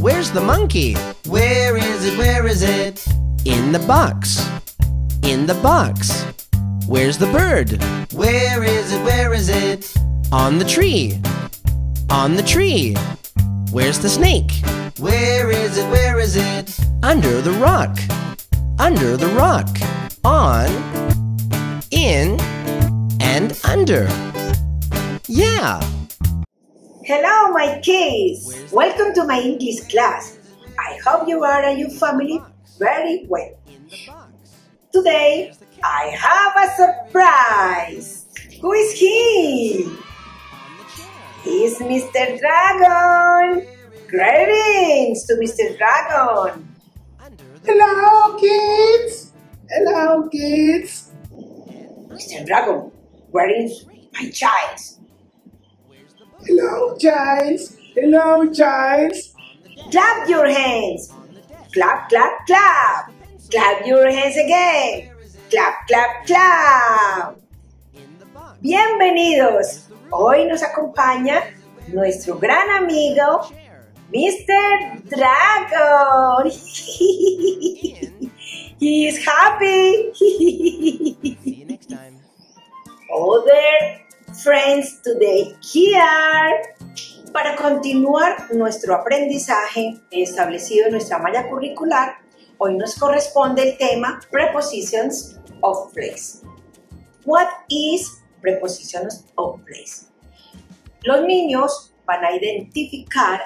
Where's the monkey? Where is it? Where is it? In the box. In the box. Where's the bird? Where is it? Where is it? On the tree. On the tree. Where's the snake? Where is it? Where is it? Under the rock. Under the rock. On. In. And under. Yeah. Hello, my kids! Welcome to my English class. I hope you are and your family very well. Today, I have a surprise. Who is he? He's Mr. Dragon. Greetings to Mr. Dragon. Hello, kids. Hello, kids. Mr. Dragon, where is my child? Hello, childs. Hello, childs. Clap your hands. Clap, clap, clap. Clap your hands again. Clap, clap, clap. Bienvenidos. Hoy nos acompaña nuestro gran amigo, Mr. Dragon. he is happy. Other friends today here. Para continuar nuestro aprendizaje establecido en nuestra malla curricular, hoy nos corresponde el tema Prepositions of Place. What is Prepositions of Place? Los niños van a identificar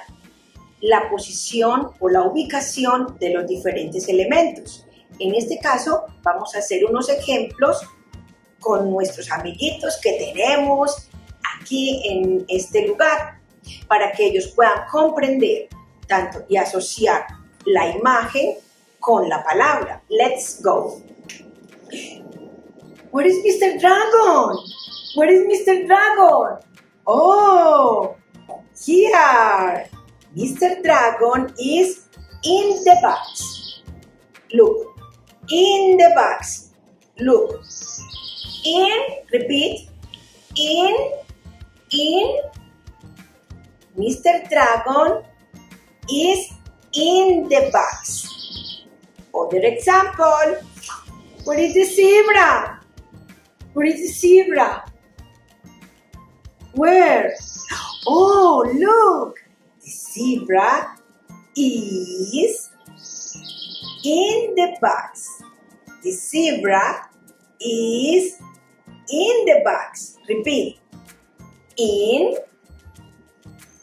la posición o la ubicación de los diferentes elementos. En este caso, vamos a hacer unos ejemplos con nuestros amiguitos que tenemos aquí en este lugar para que ellos puedan comprender tanto y asociar la imagen con la palabra. Let's go. Where is Mr. Dragon? Where is Mr. Dragon? Oh, here. Mr. Dragon is in the box. Look, in the box. Look. In, repeat. In, in. Mr. Dragon is in the box. Other example. Where is the zebra? Where is the zebra? Where? Oh, look. The zebra is in the box. The zebra is in the box. Repeat. In.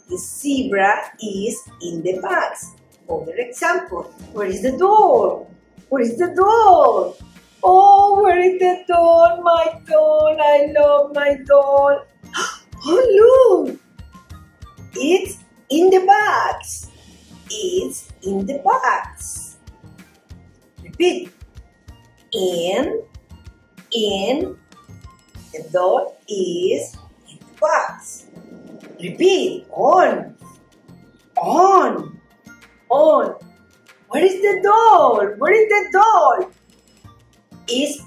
The zebra is in the box. Other example. Where is the door? Where is the door? Oh, where is the door? My doll. I love my doll. Oh, look. It's in the box. It's in the box. Repeat. In in the door is in the box. Repeat on on on. Where is the doll? Where is the doll? Is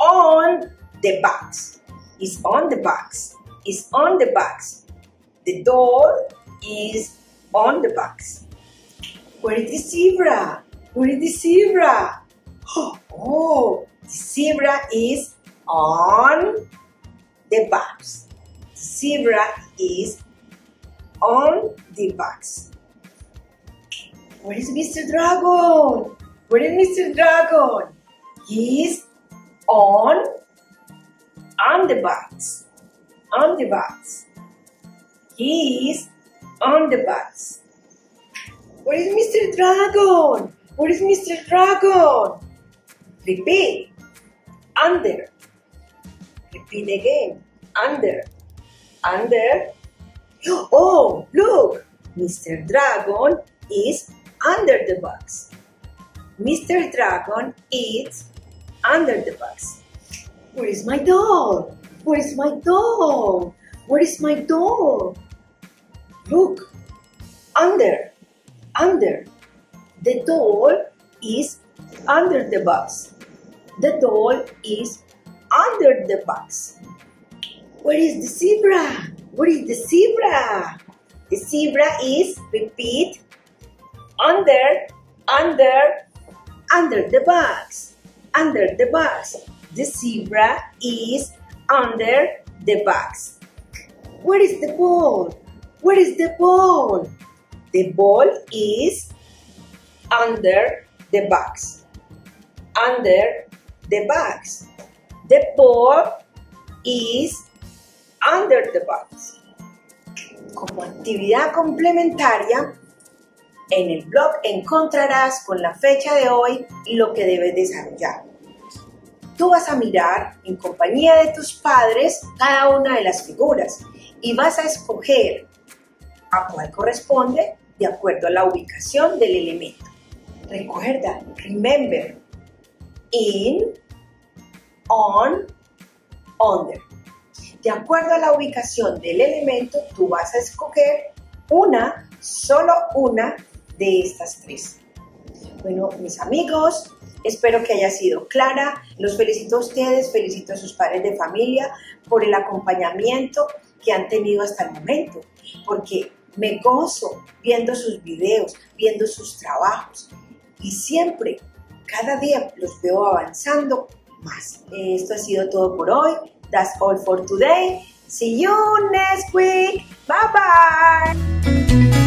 on the box. Is on the box. Is on the box. The doll is on the box. Where is the zebra? Where is the zebra? Oh, the zebra is on the box. The zebra is on the box. Where is Mr. Dragon? Where is Mr. Dragon? He is on on the box. On the box. He is on the box. Where is Mr. Dragon? Where is Mr. Dragon? Repeat. Under. Repeat again. Under. Under. Oh, look. Mr. Dragon is under the box. Mr. Dragon is under the box. Where is my doll? Where is my doll? Where is my doll? Look. under, under. The doll is under the box. The doll is under the box. Where is the zebra? Where is the zebra? The zebra is, repeat, under, under, under the box. Under the box. The zebra is under the box. Where is the ball? Where is the ball? The ball is under the box. Under the box. The ball is under the box. Como actividad complementaria, en el blog encontrarás con la fecha de hoy lo que debes desarrollar. Tú vas a mirar en compañía de tus padres cada una de las figuras y vas a escoger a cuál corresponde de acuerdo a la ubicación del elemento. Recuerda, remember, in, on, under. De acuerdo a la ubicación del elemento, tú vas a escoger una, solo una de estas tres. Bueno, mis amigos, espero que haya sido clara. Los felicito a ustedes, felicito a sus padres de familia por el acompañamiento que han tenido hasta el momento, porque me gozo viendo sus videos, viendo sus trabajos y siempre, cada día los veo avanzando más. Esto ha sido todo por hoy. That's all for today. See you next week. Bye bye.